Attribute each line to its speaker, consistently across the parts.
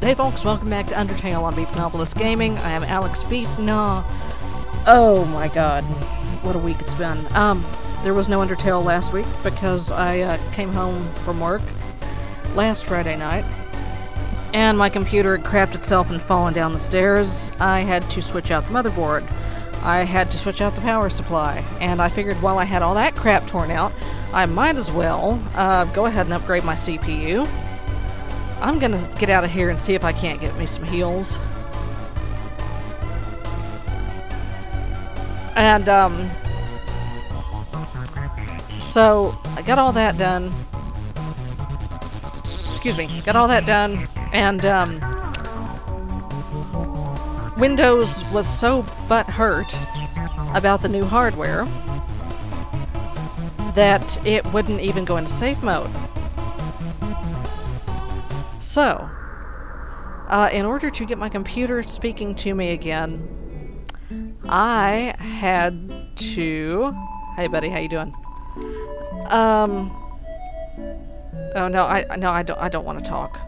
Speaker 1: Hey folks, welcome back to Undertale on Beefgnawpolis Gaming. I am Alex Beefgnaw. Oh my god, what a week it's been. Um, there was no Undertale last week because I uh, came home from work last Friday night and my computer had crapped itself and fallen down the stairs. I had to switch out the motherboard. I had to switch out the power supply, and I figured while I had all that crap torn out, I might as well uh, go ahead and upgrade my CPU. I'm gonna get out of here and see if I can't get me some heals. And, um, so I got all that done. Excuse me, got all that done, and, um, Windows was so butthurt about the new hardware that it wouldn't even go into safe mode. So, uh, in order to get my computer speaking to me again, I had to. Hey, buddy, how you doing? Um. Oh no, I no, I don't. I don't want to talk.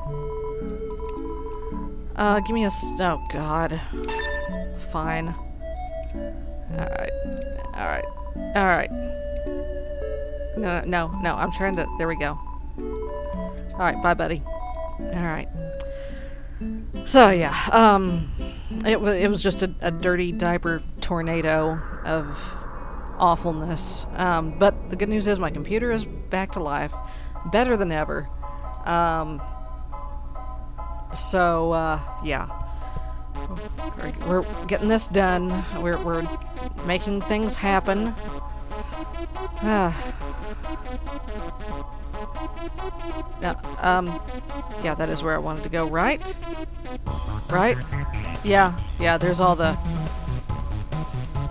Speaker 1: Uh, give me a... oh God. Fine. All right. All right. All right. No, no, no. I'm trying to. There we go. All right. Bye, buddy. Alright. So, yeah, um, it, was it was just a, a, dirty diaper tornado of awfulness. Um, but the good news is my computer is back to life, better than ever. Um, so, uh, yeah. We're, we're getting this done. We're, we're making things happen. Now, um, yeah, that is where I wanted to go, right? Right? Yeah, yeah, there's all the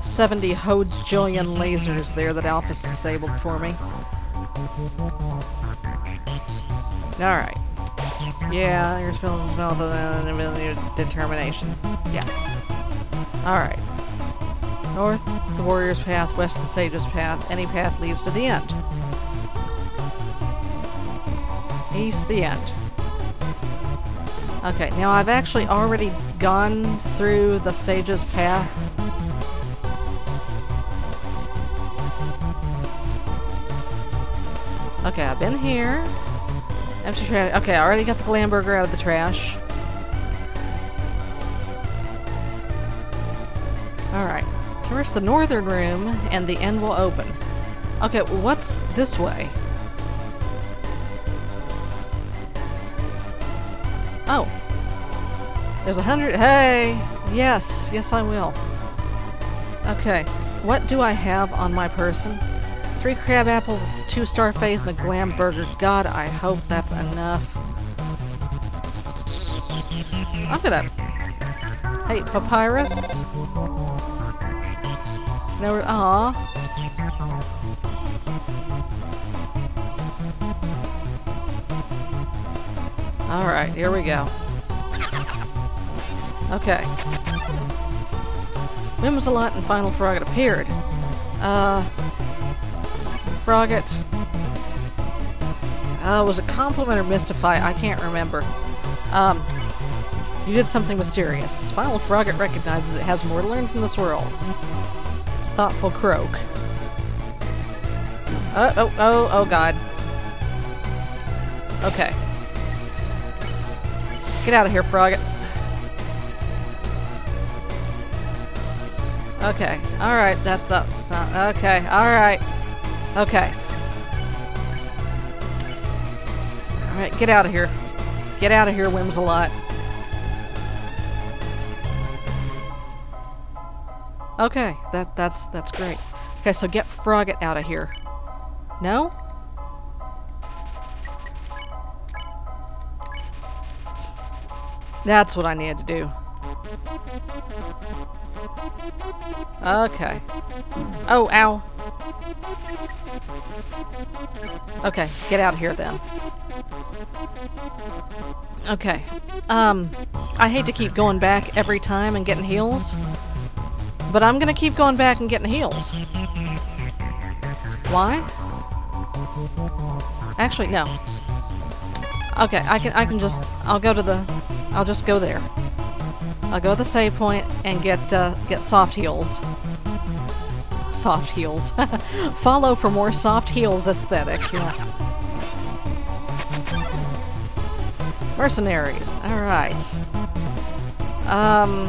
Speaker 1: 70 hojillion lasers there that Alphys disabled for me. Alright. Yeah, you're feeling smell of the determination. Yeah. Alright. North, the warrior's path, west, the sage's path. Any path leads to the end. East, the end. Okay, now I've actually already gone through the Sage's Path. Okay, I've been here. Empty trash. Okay, I already got the Glamburger out of the trash. Alright. Traverse the northern room, and the end will open. Okay, what's this way? Oh. There's a hundred- hey! Yes, yes I will. Okay, what do I have on my person? Three crab apples, two Starfaits, and a glam burger. God, I hope that's enough. I'm gonna... Hey, papyrus? No, aw. Alright, here we go. Okay. Whimsalot and Final Froggit appeared. Uh... Froggit... Uh, was it compliment or mystify? I can't remember. Um, you did something mysterious. Final Froggit recognizes it has more to learn from this world. Thoughtful croak. Oh, oh, oh, oh god. Okay. Get out of here, Froggit. Okay. Alright, that's up. Okay, alright. Okay. Alright, get out of here. Get out of here, Whimsalot. Okay, that that's that's great. Okay, so get Froggit out of here. No? That's what I needed to do. Okay. Oh, ow. Okay, get out of here then. Okay. Um, I hate to keep going back every time and getting heals, but I'm gonna keep going back and getting heals. Why? Actually, no. Okay, I can I can just I'll go to the I'll just go there. I'll go to the save point and get uh, get soft heels. Soft heels. Follow for more soft heels aesthetic. Yes. Mercenaries. All right. Um,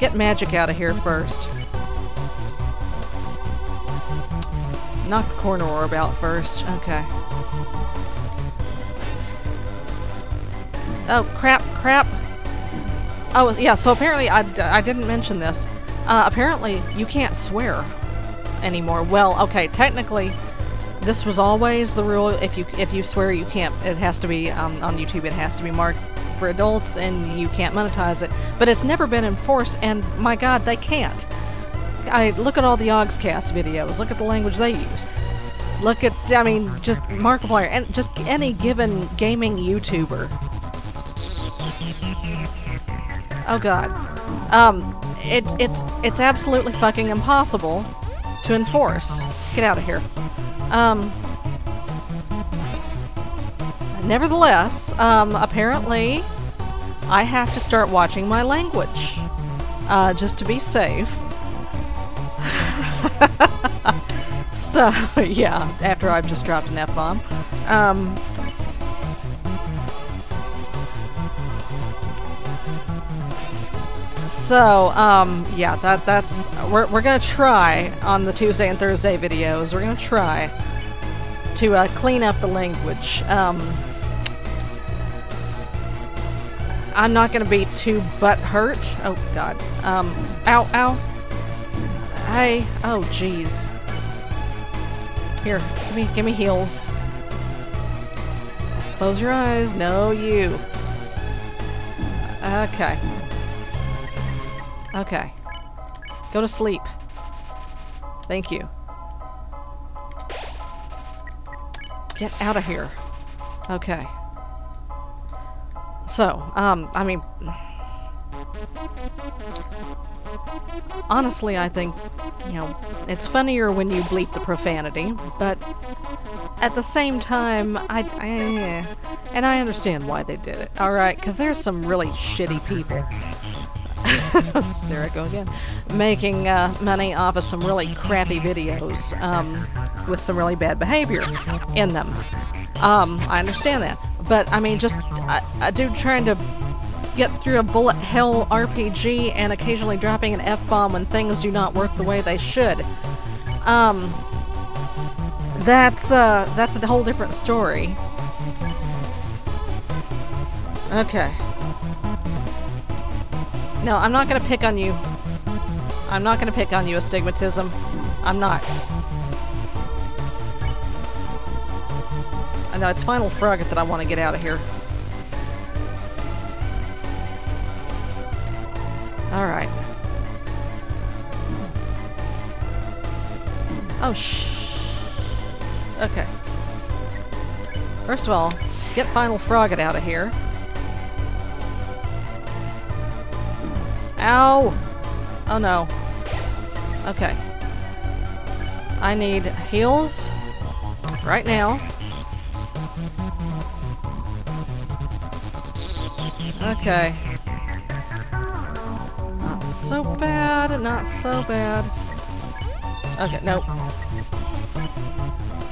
Speaker 1: get Madjick out of here first. Knock the corner orb out first. Okay. Oh, crap, crap. Oh, yeah, so apparently, I, I didn't mention this. Uh, apparently, you can't swear anymore. Well, okay, technically, this was always the rule. If you if you swear, you can't. It has to be um, on YouTube. It has to be marked for adults, and you can't monetize it. But it's never been enforced, and my God, they can't. I look at all the Yogscast videos. Look at the language they use. Look at, I mean, just Markiplier, and just any given gaming YouTuber. Oh God, um, it's it's it's absolutely fucking impossible to enforce. Get out of here. Um, nevertheless, um, apparently, I have to start watching my language uh, just to be safe. so, yeah, after I've just dropped an F bomb. Um, so, um, yeah, that that's we're we're gonna try on the Tuesday and Thursday videos. We're gonna try to uh, clean up the language. Um, I'm not gonna be too butt hurt. Oh God. Um, ow, ow. Hey. Oh, jeez. Here, give me, give me heels. Close your eyes. No, you. Okay. Okay. Go to sleep. Thank you. Get out of here. Okay. So, um, I mean... Honestly, I think, you know, it's funnier when you bleep the profanity, but at the same time, I, I and I understand why they did it, alright? Because there's some really shitty people. there I go again. Making uh, money off of some really crappy videos um, with some really bad behavior in them. Um, I understand that. But, I mean, just a, a dude trying to get through a bullet hell RPG and occasionally dropping an F-bomb when things do not work the way they should. Um, that's, uh, that's a whole different story. Okay. No, I'm not gonna pick on you. I'm not gonna pick on you, astigmatism. I'm not. I know, it's Final Froggit that I want to get out of here. Alright. Oh, shh. Okay. First of all, get Final Froggit out of here. Ow! Oh no. Okay. I need heals right now. Okay. Not so bad, not so bad. Okay, nope.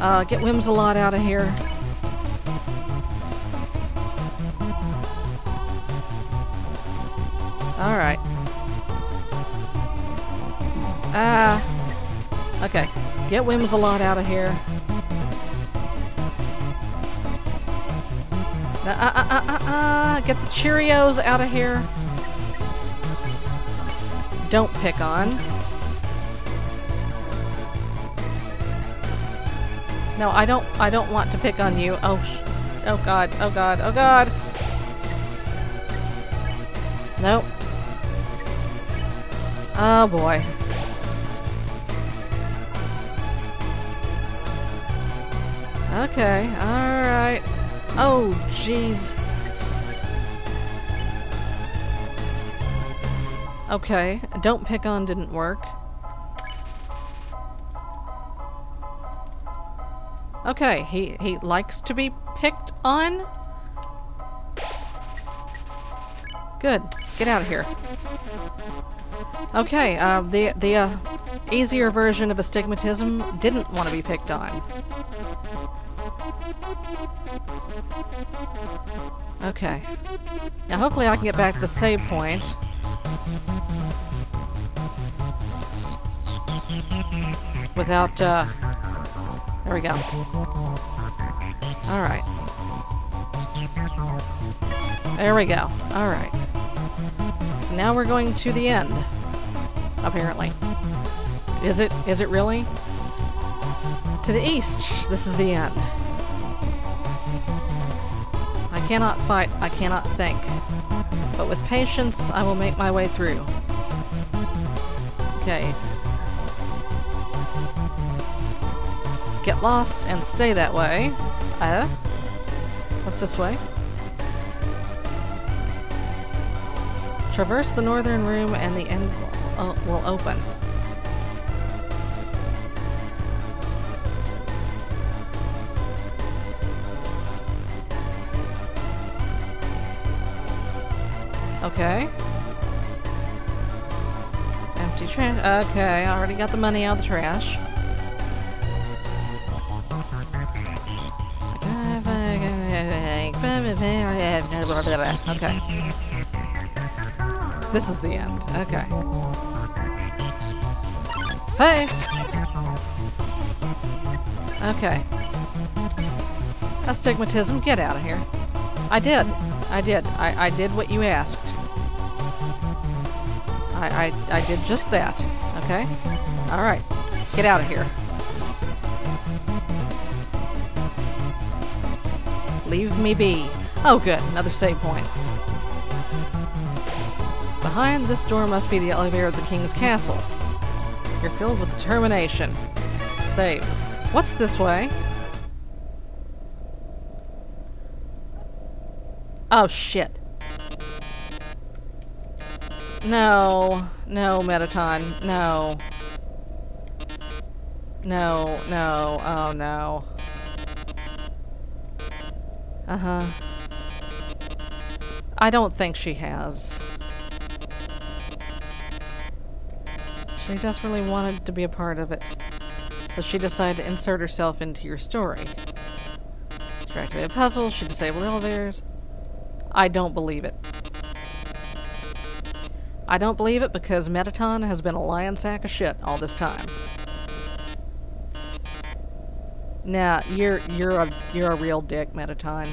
Speaker 1: Uh, get Whimsalot out of here. Alright. Ah. Okay. Get Whimsalot out of here. Uh, uh, uh, uh, uh, get the Cheerios out of here. Don't pick on. No, I don't, I don't want to pick on you. Oh, oh god, oh god, oh god. Nope. Oh boy. Okay, alright. Oh, jeez. Okay, don't pick on didn't work. Okay, he, he likes to be picked on? Good. Get out of here. Okay, uh, the, the, uh, easier version of astigmatism didn't want to be picked on. Okay. Now hopefully I can get back to the save point. Without, uh... There we go. Alright. There we go. Alright. So now we're going to the end. Apparently. Is it? Is it really? To the east. This is the end. Cannot fight. I cannot think. But with patience, I will make my way through. Okay. Get lost and stay that way. Uh? What's this way? Traverse the northern room and the end uh, will open. Okay. Empty trash. Okay, I already got the money out of the trash. Okay. This is the end. Okay. Hey! Okay. Astigmatism, get out of here. I did. I did. I, I did what you asked. I, I, I did just that. Okay? Alright. Get out of here. Leave me be. Oh good, another save point. Behind this door must be the elevator of the king's castle. You're filled with determination. Save. What's this way? Oh, shit. No. No, Mettaton. No. No, no. Oh, no. Uh-huh. I don't think she has. She desperately wanted to be a part of it. So she decided to insert herself into your story. She activated a puzzle, she disabled elevators. I don't believe it. I don't believe it because Mettaton has been a lion sack of shit all this time. Nah, you're you're a you're a real dick, Mettaton.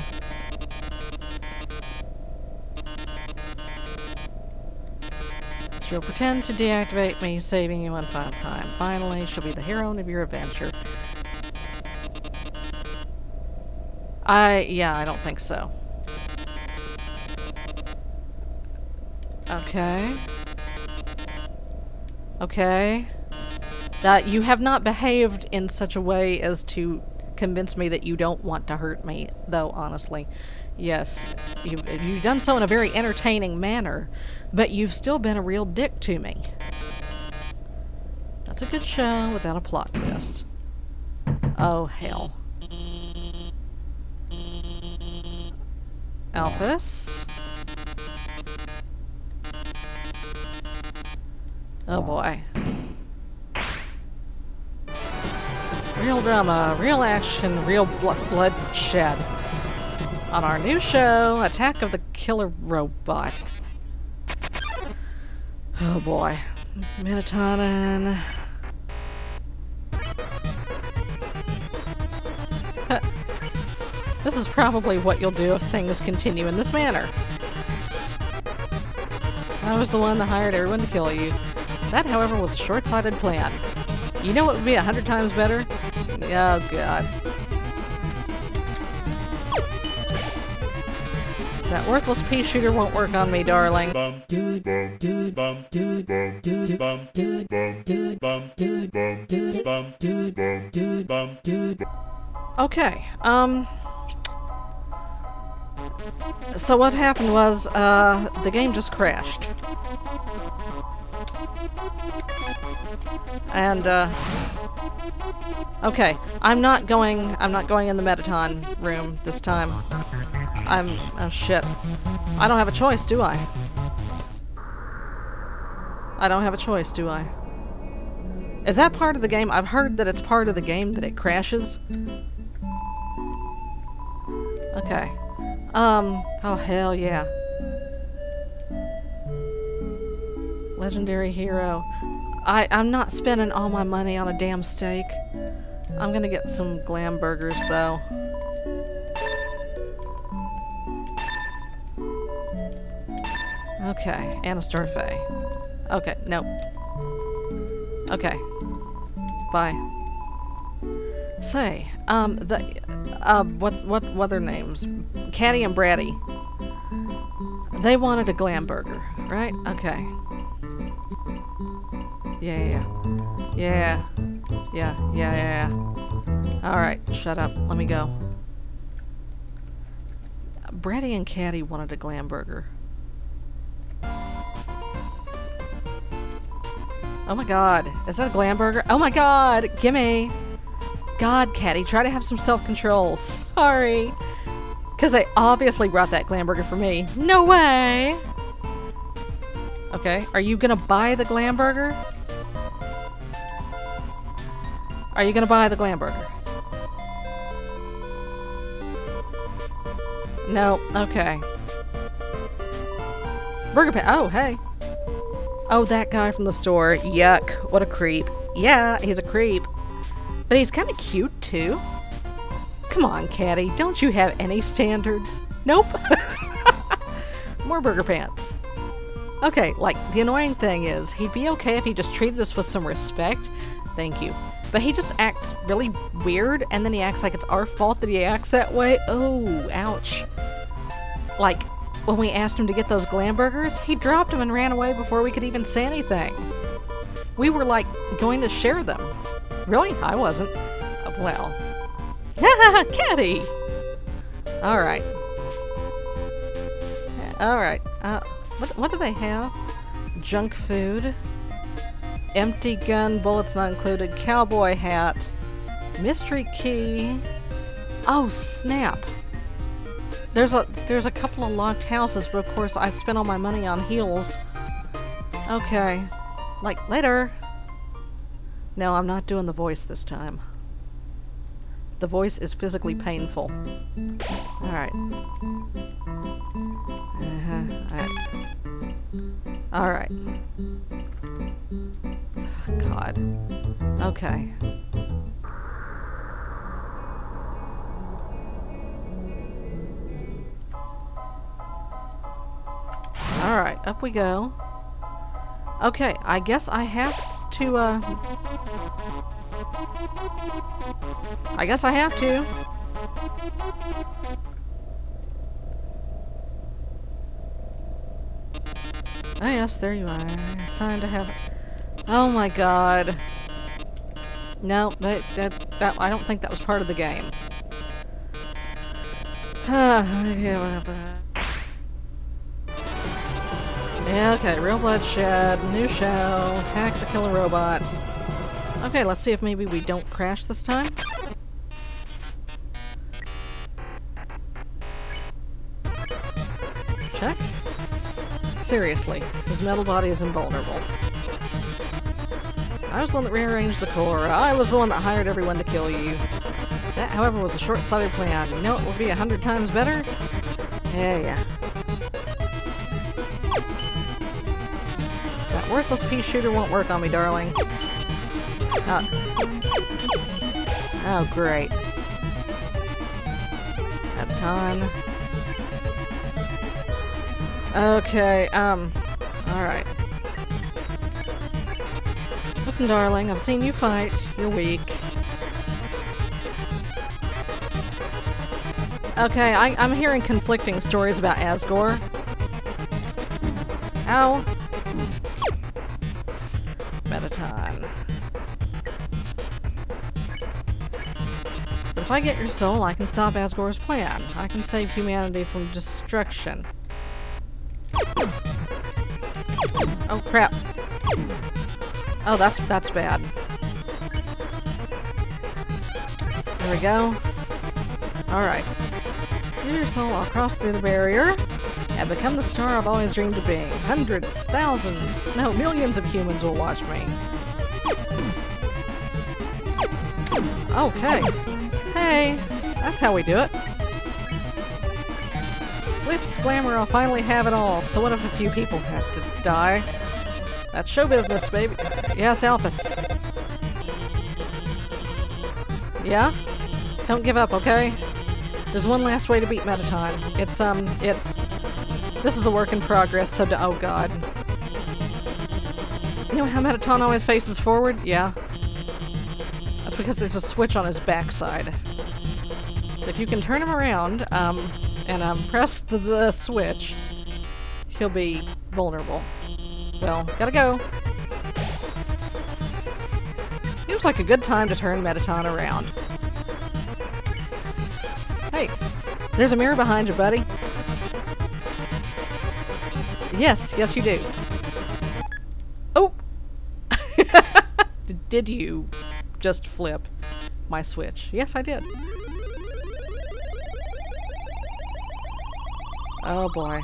Speaker 1: She'll pretend to deactivate me, saving you one final time. Finally, she'll be the heroine of your adventure. I, yeah, I don't think so. Okay. Okay. That you have not behaved in such a way as to convince me that you don't want to hurt me, though, honestly. Yes, you've, you've done so in a very entertaining manner, but you've still been a real dick to me. That's a good show without a plot twist. Oh, hell. Alphys? Oh boy. Real drama, real action, real bl bloodshed. On our new show, Attack of the Killer Robot. Oh boy. Mettaton. this is probably what you'll do if things continue in this manner. I was the one that hired everyone to kill you. That, however, was a short-sighted plan. You know what would be a hundred times better? Oh, God. That worthless pea shooter won't work on me, darling. Okay, um... So what happened was, uh, the game just crashed. And, uh... Okay, I'm not going, I'm not going in the Mettaton room this time. I'm... oh shit. I don't have a choice, do I? I don't have a choice, do I? Is that part of the game? I've heard that it's part of the game that it crashes. Okay. Um, oh hell yeah. Legendary hero. I, I'm not spending all my money on a damn steak. I'm gonna get some glam burgers though. Okay, Anastarfe. Okay, nope. Okay. Bye. Say, um, the, uh, what, what, what are their names? Catty and Bratty. They wanted a glam burger, right? Okay. Yeah, yeah, yeah. Yeah, yeah, yeah, yeah. Alright, shut up. Let me go. Bratty and Catty wanted a glam burger. Oh my god. Is that a glam burger? Oh my god! Gimme! God, Catty, try to have some self-control. Sorry. Because they obviously brought that glam burger for me. No way! Okay, are you gonna buy the glam burger? Are you gonna buy the glam burger? No, okay. Burger Pan. Oh, hey. Oh, that guy from the store. Yuck. What a creep. Yeah, he's a creep. But he's kind of cute, too. Come on, Catty. Don't you have any standards? Nope. More burger pants. Okay, like, the annoying thing is, he'd be okay if he just treated us with some respect. Thank you. But he just acts really weird, and then he acts like it's our fault that he acts that way. Oh, ouch. Like, when we asked him to get those glam burgers, he dropped them and ran away before we could even say anything. We were like going to share them. Really? I wasn't. Well. Catty! Alright. Alright. Uh, what, what do they have? Junk food. Empty gun, bullets not included. Cowboy hat. Mystery key. Oh, snap. There's a there's a couple of locked houses, but of course I spent all my money on heels. Okay. Like, later. No, I'm not doing the voice this time. The voice is physically painful. Alright. Uh-huh. Alright. Alright. God. Okay. Alright, up we go. Okay, I guess I have to, uh... I guess I have to. Oh yes, there you are. Signed to have... Oh my god. No, that, that, that, I don't think that was part of the game. yeah, okay, real bloodshed, new show, attack the killer robot. Okay, let's see if maybe we don't crash this time. Check. Seriously, his metal body is invulnerable. I was the one that rearranged the core. I was the one that hired everyone to kill you. That, however, was a short-sighted plan. You know it would be a hundred times better? Yeah, yeah. That worthless pea shooter won't work on me, darling. Oh, oh great. A ton. Okay, um, alright. Listen, darling, I've seen you fight. You're weak. Okay, I, am hearing conflicting stories about Asgore. Ow. Mettaton. If I get your soul, I can stop Asgore's plan. I can save humanity from destruction. Oh crap. Oh, that's that's bad. There we go. Alright. Get your soul, I'll cross through the barrier. and become the star I've always dreamed of being. Hundreds, thousands, no, millions of humans will watch me. Okay. Hey, that's how we do it. Glitz, glamour, I'll finally have it all. So what if a few people have to die? That's show business, baby. Yes, Alphys. Yeah? Don't give up, okay? There's one last way to beat Mettaton. It's, um, it's... This is a work in progress, so to- oh god. You know how Mettaton always faces forward? Yeah. That's because there's a switch on his backside. So if you can turn him around, um, and um, press the, the switch, he'll be vulnerable. Well, gotta go. Seems like a good time to turn Mettaton around. Hey, there's a mirror behind you, buddy. Yes, yes you do. Oh! did you just flip my switch? Yes, I did. Oh boy.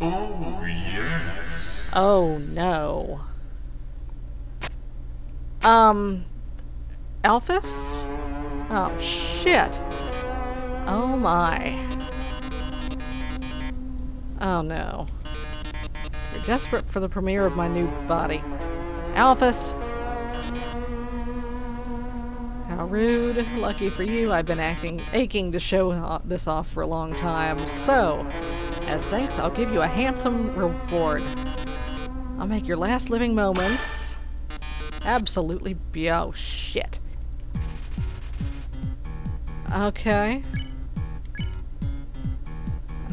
Speaker 2: Oh, yes.
Speaker 1: Oh no. Um, Alphys? Oh shit. Oh my. Oh no. You're desperate for the premiere of my new body. Alphys! How rude. Lucky for you, I've been acting, aching to show this off for a long time. So, as thanks, I'll give you a handsome reward. I'll make your last living moments absolutely be- oh shit. Okay.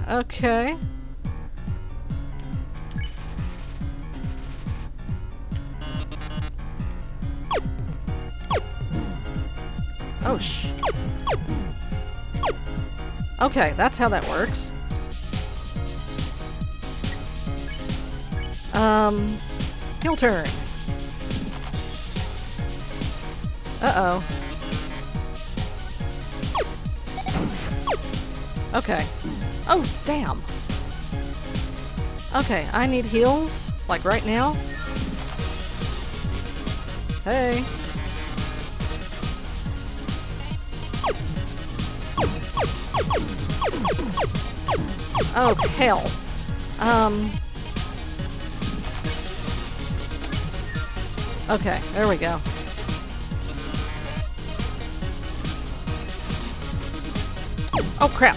Speaker 1: Okay. Oh sh- Okay, that's how that works. Um, heel turn. Uh-oh. Okay. Oh, damn. Okay, I need heals, like right now. Hey. Oh, hell. Um... Okay, there we go. Oh, crap.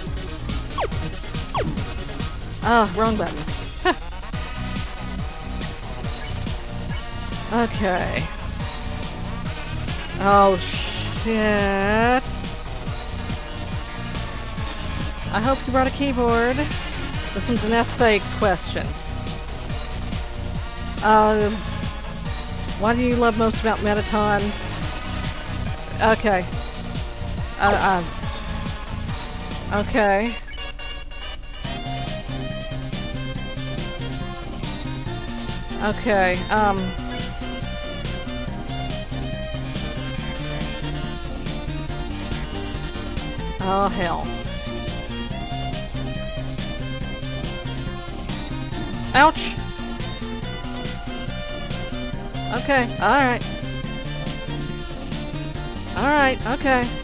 Speaker 1: Oh, wrong button. okay. Oh, shit. I hope you brought a keyboard. This one's an essay question. Uh, what do you love most about Mettaton? Okay. Uh, uh, okay. Okay, um... Oh, hell. Ouch! Okay, alright. Alright, okay.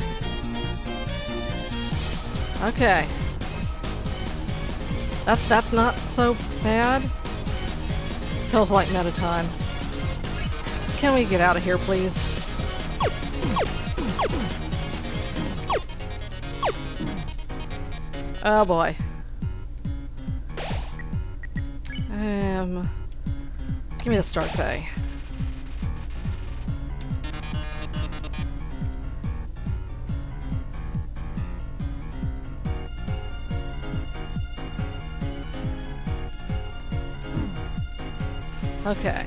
Speaker 1: Okay. That's that's not so bad. Smells like Mettaton. Can we get out of here, please? Oh boy. Um, give me the start pay. Okay.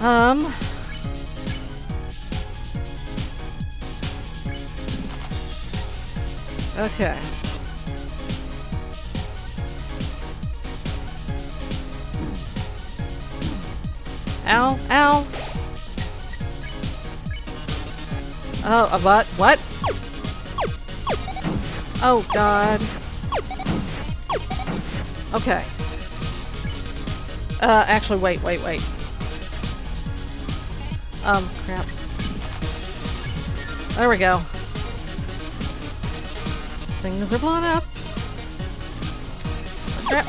Speaker 1: Um. Okay. Ow, ow. Oh, a what? What? Oh, God. Okay. Uh, actually, wait, wait, wait. Um, crap. There we go. Things are blown up. Crap.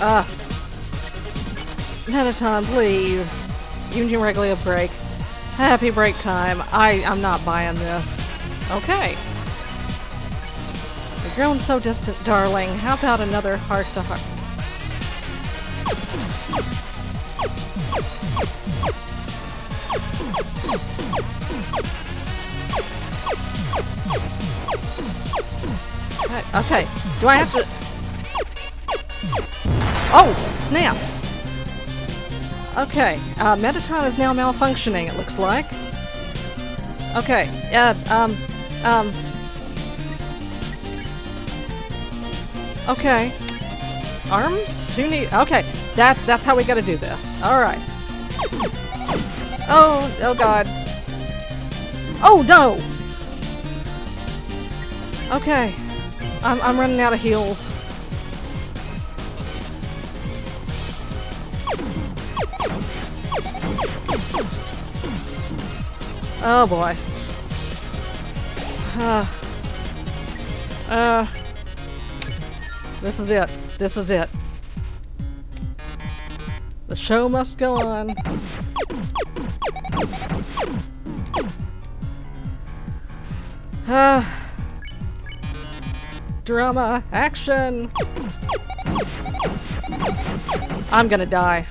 Speaker 1: Ah. Mettaton, please. Union regular break. Happy break time. I, I'm not buying this. Okay. You're grown so distant, darling. How about another heart to heart? Okay. Do I have to... Oh, snap! Okay, uh, Mettaton is now malfunctioning, it looks like. Okay, yeah, um, um... Okay. Arms? Who need... Okay, that's, that's how we gotta do this. Alright. Oh, oh god. Oh, no! Okay. I'm, I'm running out of heals. Oh boy. Uh, uh, this is it. This is it. The show must go on. Ah. Drama, action! I'm gonna die.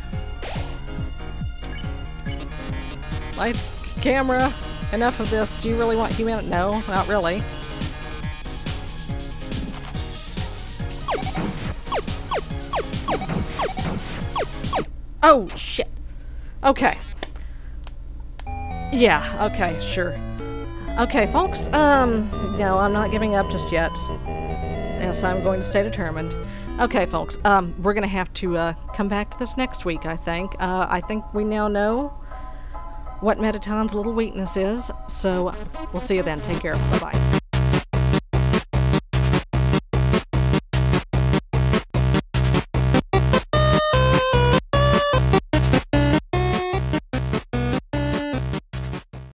Speaker 1: Lights, camera, enough of this. Do you really want humanity? No, not really. Oh, shit. Okay. Yeah, okay, sure. Okay, folks, um, no, I'm not giving up just yet. Yes, I'm going to stay determined. Okay, folks, um, we're gonna have to, uh, come back to this next week, I think. Uh, I think we now know what Mettaton's little weakness is, so we'll see you then. Take care. Bye-bye.